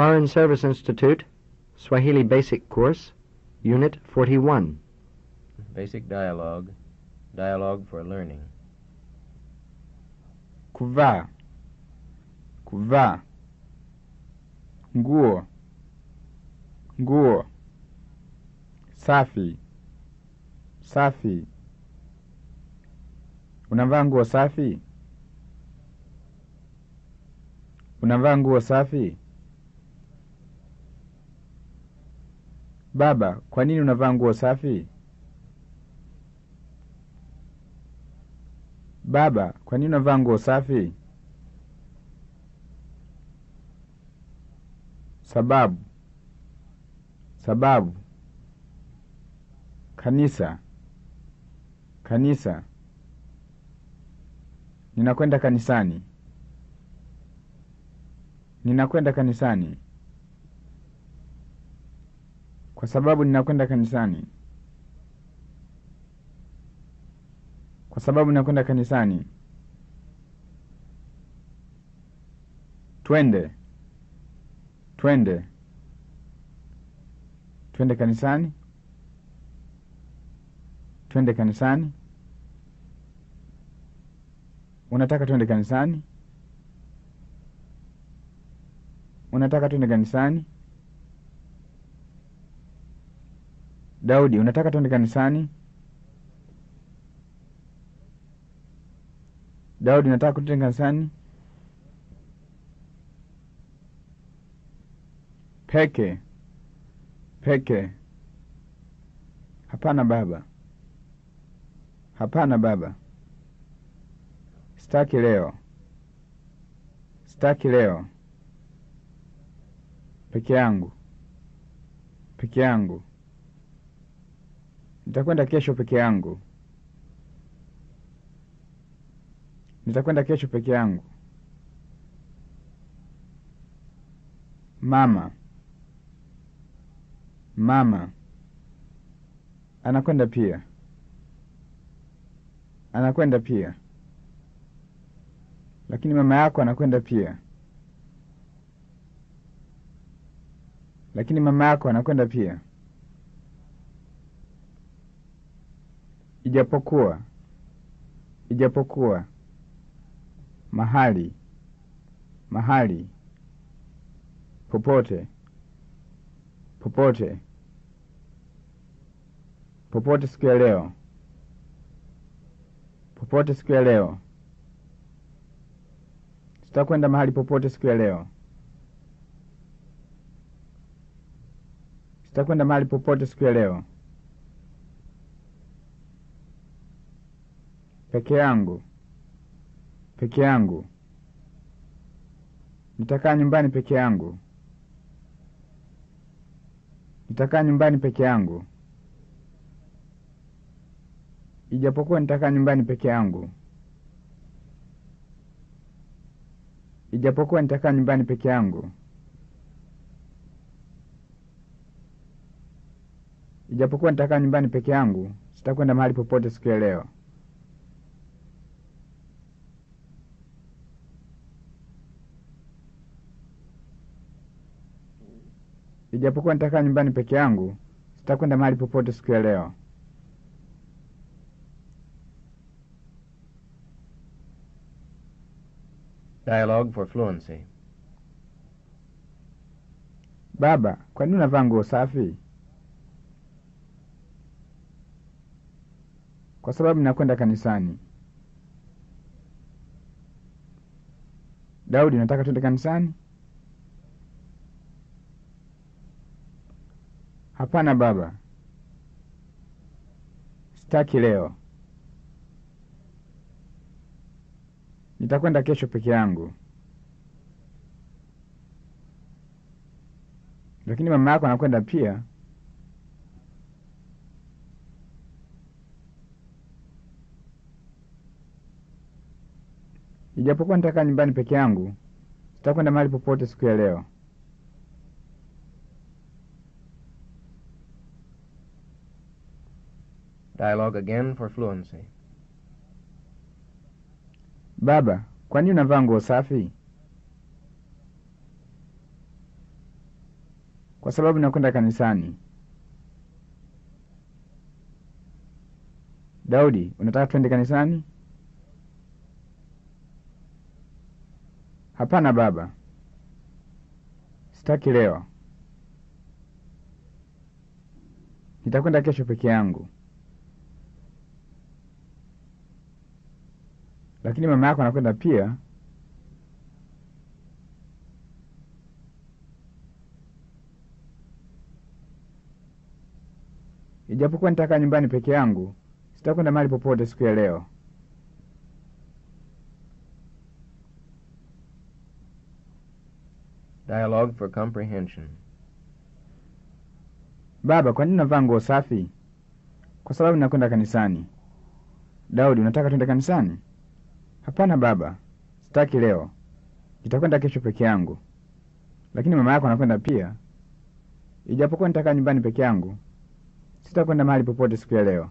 Foreign Service Institute, Swahili Basic Course, Unit 41. Basic dialogue. Dialogue for learning. kuvaa. Kuvaa. Nguo. Nguo. Safi. Safi. Unavaa nguo safi? Unavaa nguo safi baba kwa nini unavaa nguo safi Baba, kwa nini unavaa nguo safi? Sababu. Sababu. Kanisa. Kanisa. Ninakwenda kanisani. Ninakwenda kanisani. Kwa sababu ninakwenda kanisani. Kwa sababu ninakwenda kanisani. Twende. Twende. Twende kanisani. Twende kanisani. Unataka twende kanisani? Unataka twende kanisani? Daudi, unataka twende kanisani? Daudi, unataka twende kanisani? Peke. Peke. Hapana baba. Hapana baba. Sitaki leo. Sitaki leo. Peke yangu. Peke yangu. Nitakwenda kesho peke yangu. Nitakwenda kesho peke yangu. Mama. Mama. Anakwenda pia. Anakwenda pia. Lakini mama yako anakwenda pia. Lakini mama yako anakwenda pia. Ijapokuwa. Ijapokuwa. Mahali. Mahali. Popote. Popote. Popote siku ya leo. Popote siku ya leo. Sitakwenda mahali popote siku ya leo. Sitakwenda mahali popote siku ya leo. Peke yangu. Peke yangu. Nitakaa nyumbani peke yangu. Nitakaa nyumbani peke yangu. Ijapokuwa nitakaa nyumbani peke yangu. Ijapokuwa nitakaa nyumbani peke yangu. Ijapokuwa nitakaa nyumbani peke yangu, sitakwenda mahali popote siku ya leo. Ijapokuwa nitakaa nyumbani peke yangu, sitakwenda mahali popote siku ya leo. Dialogue for fluency. Baba, kwa nini unavaa nguo safi? Kwa sababu nakwenda kanisani. Daudi, nataka twende kanisani? Hapana baba, sitaki leo. Nitakwenda kesho peke yangu. Lakini mama yako anakwenda pia. Ijapokuwa nitakaa nyumbani peke yangu, sitakwenda mahali popote siku ya leo. Dialogue again for fluency. Baba, kwani unavaa nguo safi? kwa sababu nakwenda kanisani. Daudi, unataka twende kanisani? Hapana baba, sitaki leo. Nitakwenda kesho peke yangu. Lakini mama yako anakwenda pia. Ijapokuwa nitakaa nyumbani peke yangu, sitakwenda mahali popote siku ya leo. Dialogue for comprehension. Baba, kwa nini unavaa nguo safi? Kwa sababu ninakwenda kanisani. Daudi, unataka twende kanisani? Hapana baba, sitaki leo. Nitakwenda kesho peke yangu. Lakini mama yako anakwenda pia. Ijapokuwa nitakaa nyumbani peke yangu, sitakwenda mahali popote siku ya leo.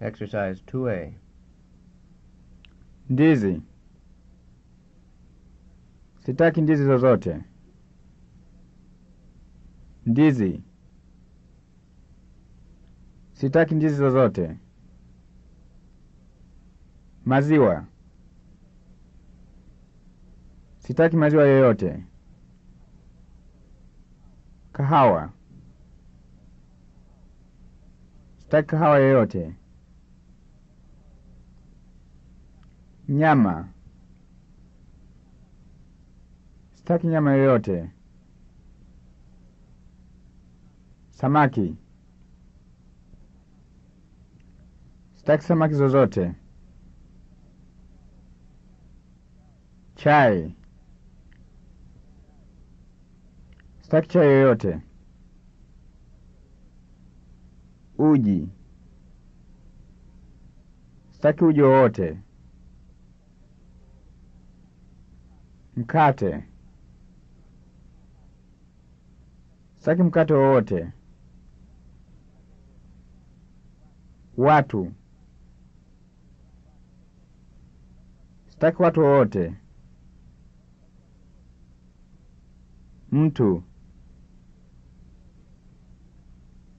Exercise 2A. Ndizi. Sitaki ndizi zozote. Ndizi. Sitaki ndizi zozote. Maziwa. Sitaki maziwa yoyote. Kahawa. Sitaki kahawa yoyote. Nyama. Sitaki nyama yoyote. Samaki. Sitaki samaki zozote. Chai. Sitaki chai yoyote. Uji. Sitaki uji wowote. Mkate. Sitaki mkate wowote. Watu. Sitaki watu wowote. Mtu.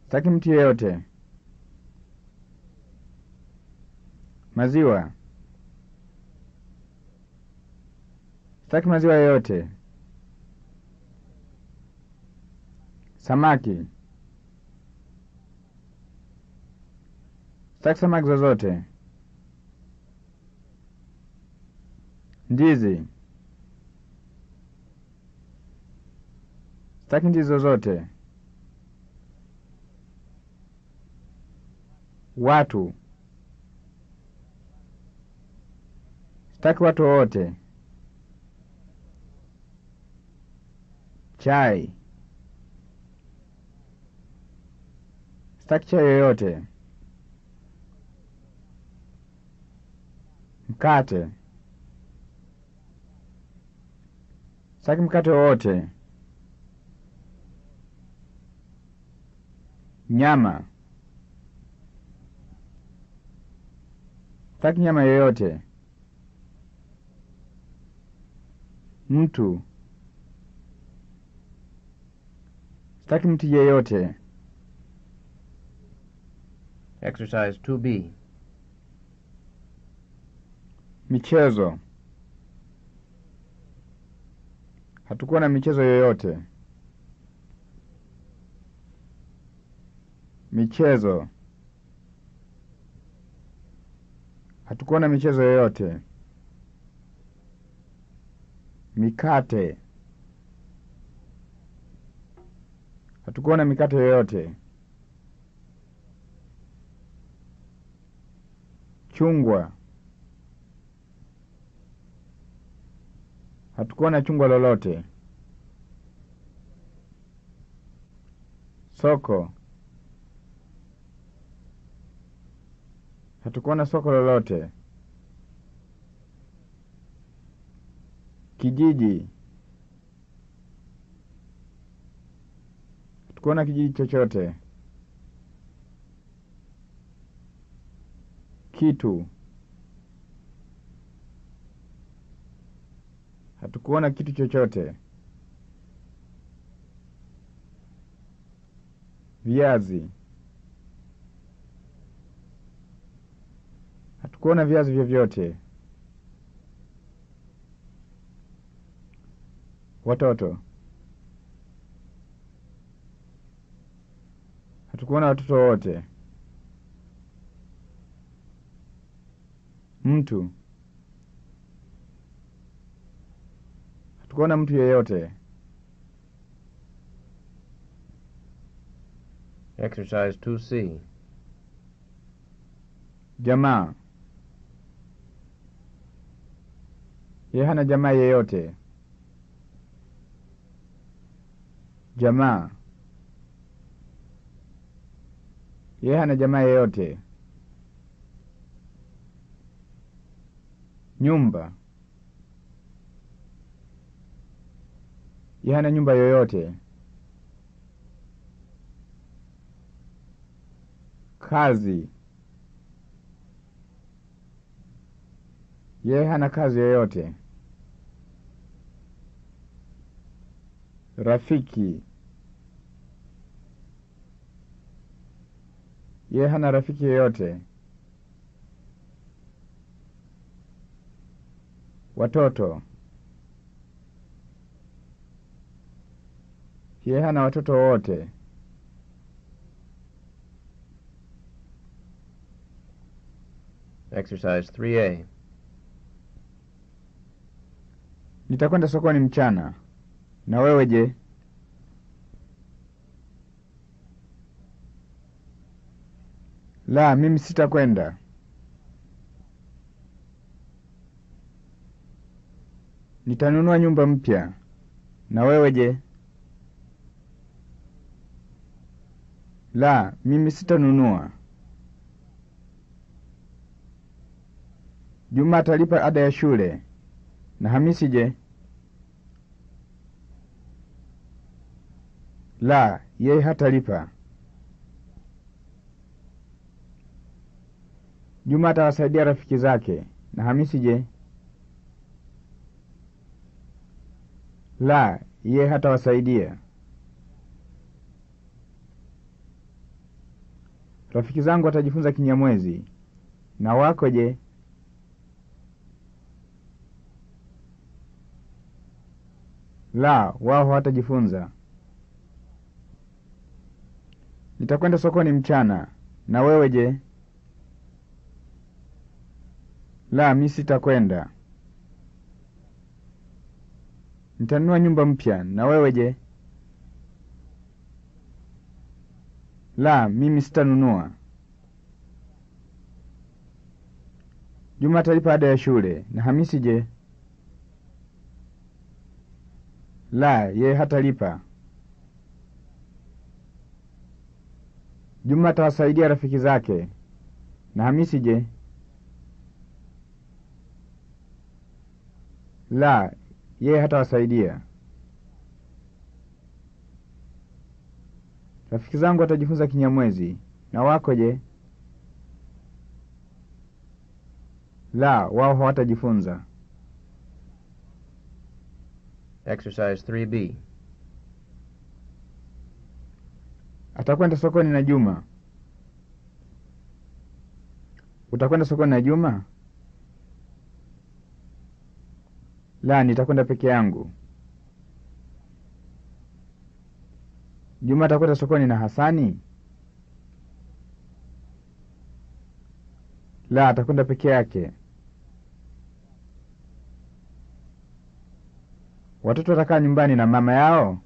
Sitaki mtu yeyote. Maziwa. Sitaki maziwa yoyote. Samaki. Sitaki samaki zozote. Ndizi. Sitaki ndizi zozote. Watu. Sitaki watu wowote. Chai. Sitaki chai yoyote. Mkate. Sitaki mkate wowote. Nyama. Sitaki nyama yoyote. Mtu. Sitaki mtu yeyote. Exercise 2B. Michezo. Hatukuwa na michezo yoyote. Michezo. Hatukuwa na michezo yoyote. Mikate. Hatukuwa na mikate yoyote. Chungwa. Hatukuwa na chungwa lolote. Soko. hatukuona na soko lolote. Kijiji. hatukuona na kijiji chochote. Kitu. Hatukuona kitu chochote. Viazi. Hatukuona viazi vyovyote. Watoto. Hatukuona watoto wote. Mtu. Hatukuona mtu yeyote. Exercise 2C. Jamaa. Yeye hana jamaa yeyote. Jamaa. Yeye hana jamaa yeyote. Nyumba. Yeye hana nyumba yoyote. Kazi. Yeye hana kazi yoyote. Rafiki. Yeye hana rafiki yoyote. Watoto. Yeye hana watoto wote. Exercise 3A. Nitakwenda sokoni mchana. Na wewe je? La, mimi sitakwenda. Nitanunua nyumba mpya. Na wewe je? La, mimi sitanunua. Juma atalipa ada ya shule. Na Hamisi je? La, yeye hatalipa. Juma atawasaidia rafiki zake. Na Hamisi je? La, yeye hatawasaidia. Rafiki zangu watajifunza Kinyamwezi. Na wako je? La, wao hawatajifunza. Nitakwenda sokoni mchana. Na wewe je? La, mi sitakwenda. Nitanunua nyumba mpya. Na wewe je? La, mimi sitanunua. Juma atalipa ada ya shule. Na Hamisi je? La, yeye hatalipa. Juma atawasaidia rafiki zake. Na Hamisi je? La, yeye hatawasaidia. Rafiki zangu watajifunza Kinyamwezi. Na wako je? La, wao hawatajifunza. Exercise 3B. Atakwenda sokoni na Juma. Utakwenda sokoni na Juma? La, nitakwenda peke yangu. Juma atakwenda sokoni na Hasani? La, atakwenda peke yake. Watoto watakaa nyumbani na mama yao?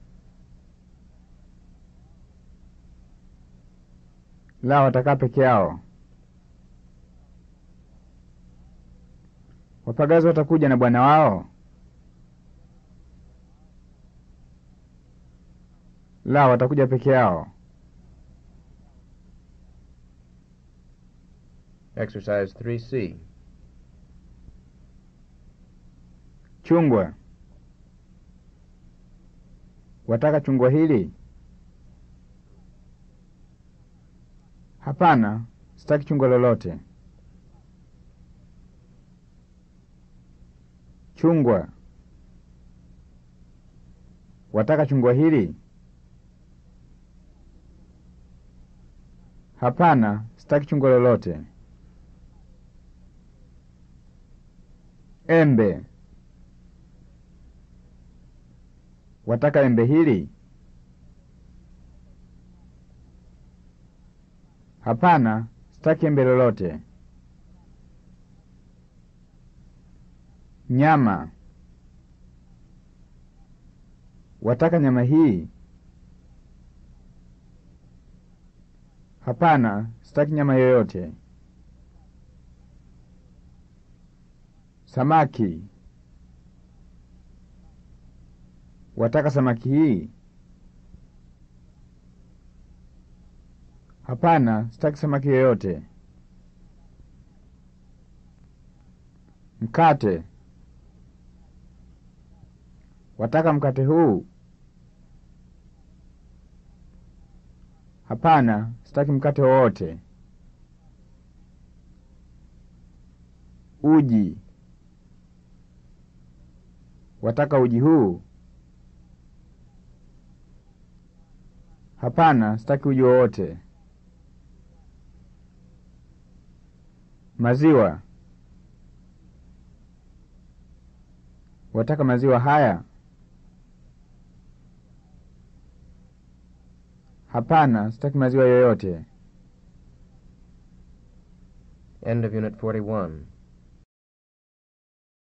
La, watakaa peke yao. Wapagazi watakuja na bwana wao? La, watakuja peke yao. Exercise 3C. Chungwa. Wataka chungwa hili? Hapana, sitaki chungwa lolote. Chungwa. Wataka chungwa hili? Hapana, sitaki chungwa lolote. Embe. Wataka embe hili? Hapana, sitaki embe lolote. Nyama. Wataka nyama hii? Hapana, sitaki nyama yoyote. Samaki. Wataka samaki hii? Hapana, sitaki samaki yoyote. Mkate. Wataka mkate huu? Hapana, sitaki mkate wowote. Uji. Wataka uji huu? Hapana, sitaki uji wowote. Maziwa. Wataka maziwa haya? Hapana, sitaki maziwa yoyote. End of Unit 41.